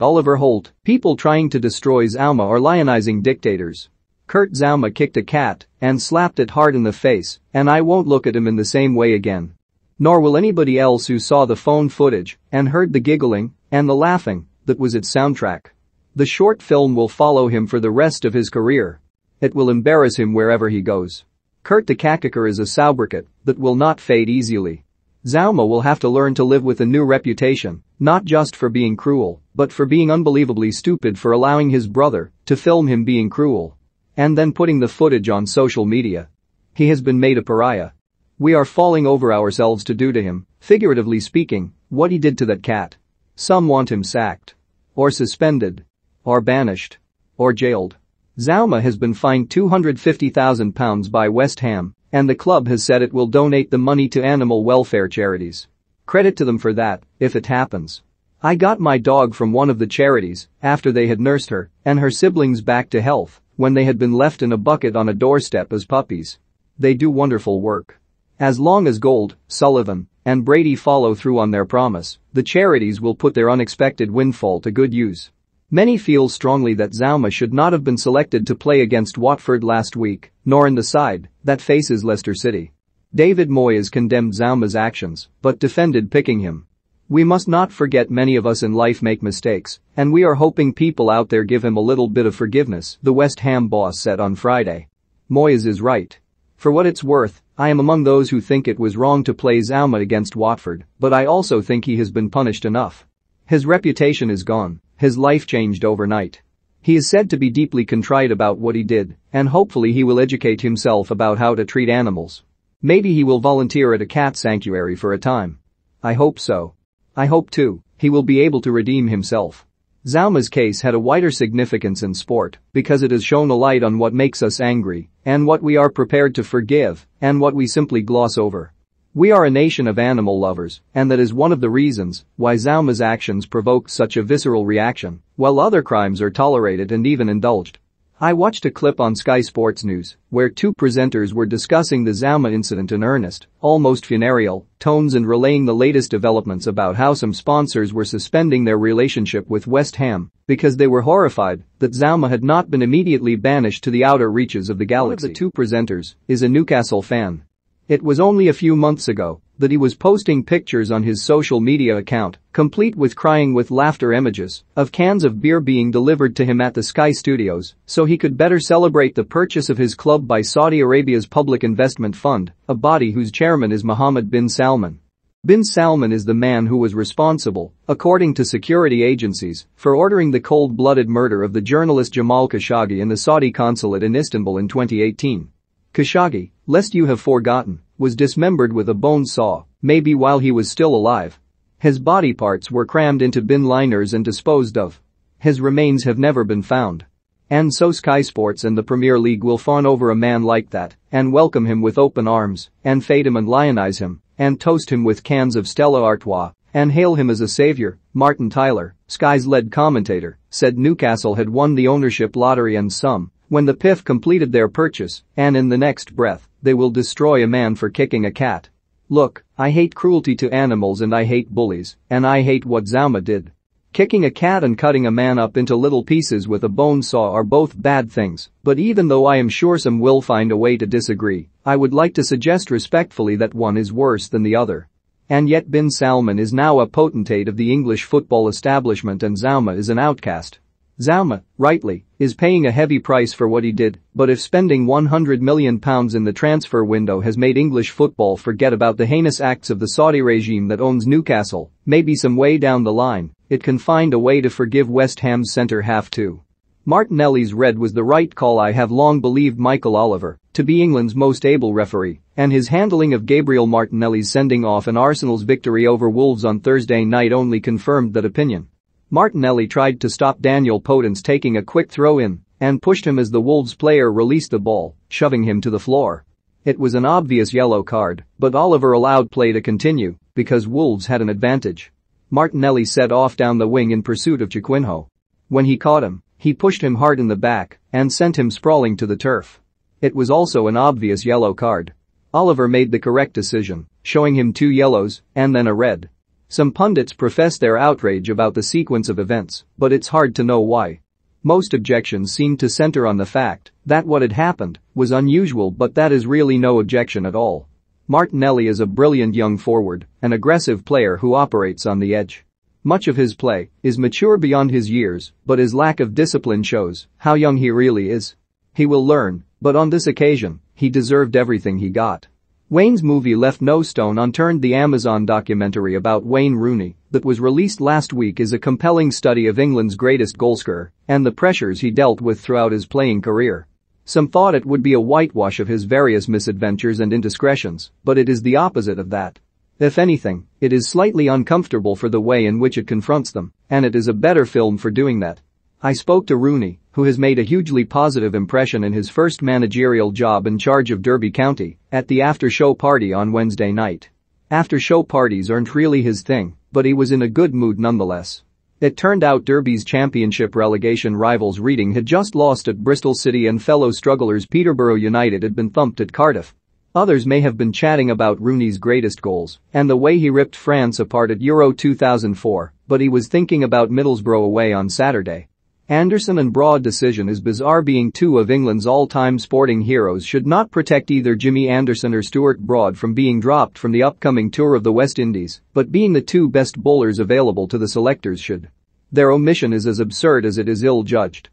Oliver Holt, people trying to destroy Zouma are lionizing dictators. Kurt Zouma kicked a cat and slapped it hard in the face, and I won't look at him in the same way again. Nor will anybody else who saw the phone footage and heard the giggling and the laughing that was its soundtrack. The short film will follow him for the rest of his career. It will embarrass him wherever he goes. Kurt the Kakaker is a sobriquet that will not fade easily. Zouma will have to learn to live with a new reputation, not just for being cruel, but for being unbelievably stupid for allowing his brother to film him being cruel. And then putting the footage on social media. He has been made a pariah. We are falling over ourselves to do to him, figuratively speaking, what he did to that cat. Some want him sacked. Or suspended. Or banished. Or jailed. Zouma has been fined £250,000 by West Ham, and the club has said it will donate the money to animal welfare charities. Credit to them for that, if it happens. I got my dog from one of the charities after they had nursed her and her siblings back to health when they had been left in a bucket on a doorstep as puppies. They do wonderful work. As long as Gold, Sullivan, and Brady follow through on their promise, the charities will put their unexpected windfall to good use. Many feel strongly that Zouma should not have been selected to play against Watford last week, nor in the side that faces Leicester City. David Moyes condemned Zouma's actions, but defended picking him. We must not forget many of us in life make mistakes, and we are hoping people out there give him a little bit of forgiveness, the West Ham boss said on Friday. Moyes is right. For what it's worth, I am among those who think it was wrong to play Zouma against Watford, but I also think he has been punished enough. His reputation is gone, his life changed overnight. He is said to be deeply contrite about what he did, and hopefully he will educate himself about how to treat animals. Maybe he will volunteer at a cat sanctuary for a time. I hope so. I hope too, he will be able to redeem himself. Zouma's case had a wider significance in sport because it has shown a light on what makes us angry and what we are prepared to forgive and what we simply gloss over. We are a nation of animal lovers, and that is one of the reasons why Zouma's actions provoke such a visceral reaction, while other crimes are tolerated and even indulged. I watched a clip on Sky Sports News where two presenters were discussing the Zouma incident in earnest, almost funereal, tones and relaying the latest developments about how some sponsors were suspending their relationship with West Ham because they were horrified that Zouma had not been immediately banished to the outer reaches of the galaxy. One of the two presenters is a Newcastle fan it was only a few months ago that he was posting pictures on his social media account, complete with crying with laughter images of cans of beer being delivered to him at the Sky Studios so he could better celebrate the purchase of his club by Saudi Arabia's Public Investment Fund, a body whose chairman is Mohammed bin Salman. Bin Salman is the man who was responsible, according to security agencies, for ordering the cold-blooded murder of the journalist Jamal Khashoggi in the Saudi consulate in Istanbul in 2018. Khashoggi, lest you have forgotten, was dismembered with a bone saw, maybe while he was still alive. His body parts were crammed into bin liners and disposed of. His remains have never been found. And so Sky Sports and the Premier League will fawn over a man like that and welcome him with open arms and fade him and lionize him and toast him with cans of Stella Artois and hail him as a savior, Martin Tyler, Sky's lead commentator, said Newcastle had won the ownership lottery and some when the PIF completed their purchase, and in the next breath, they will destroy a man for kicking a cat. Look, I hate cruelty to animals and I hate bullies, and I hate what Zouma did. Kicking a cat and cutting a man up into little pieces with a bone saw are both bad things, but even though I am sure some will find a way to disagree, I would like to suggest respectfully that one is worse than the other. And yet Bin Salman is now a potentate of the English football establishment and Zouma is an outcast. Zouma, rightly, is paying a heavy price for what he did, but if spending £100 million in the transfer window has made English football forget about the heinous acts of the Saudi regime that owns Newcastle, maybe some way down the line, it can find a way to forgive West Ham's centre-half too. Martinelli's red was the right call I have long believed Michael Oliver to be England's most able referee, and his handling of Gabriel Martinelli's sending off and Arsenal's victory over Wolves on Thursday night only confirmed that opinion. Martinelli tried to stop Daniel Podence taking a quick throw-in and pushed him as the Wolves player released the ball, shoving him to the floor. It was an obvious yellow card, but Oliver allowed play to continue because Wolves had an advantage. Martinelli set off down the wing in pursuit of Chiquinho. When he caught him, he pushed him hard in the back and sent him sprawling to the turf. It was also an obvious yellow card. Oliver made the correct decision, showing him two yellows and then a red. Some pundits profess their outrage about the sequence of events, but it's hard to know why. Most objections seem to center on the fact that what had happened was unusual but that is really no objection at all. Martinelli is a brilliant young forward, an aggressive player who operates on the edge. Much of his play is mature beyond his years, but his lack of discipline shows how young he really is. He will learn, but on this occasion, he deserved everything he got. Wayne's movie left no stone unturned the Amazon documentary about Wayne Rooney that was released last week is a compelling study of England's greatest goalscorer and the pressures he dealt with throughout his playing career. Some thought it would be a whitewash of his various misadventures and indiscretions, but it is the opposite of that. If anything, it is slightly uncomfortable for the way in which it confronts them, and it is a better film for doing that. I spoke to Rooney, who has made a hugely positive impression in his first managerial job in charge of Derby County, at the after-show party on Wednesday night. After-show parties aren't really his thing, but he was in a good mood nonetheless. It turned out Derby's championship relegation rivals Reading had just lost at Bristol City and fellow strugglers Peterborough United had been thumped at Cardiff. Others may have been chatting about Rooney's greatest goals and the way he ripped France apart at Euro 2004, but he was thinking about Middlesbrough away on Saturday. Anderson and Broad decision is bizarre being two of England's all-time sporting heroes should not protect either Jimmy Anderson or Stuart Broad from being dropped from the upcoming tour of the West Indies, but being the two best bowlers available to the selectors should. Their omission is as absurd as it is ill-judged.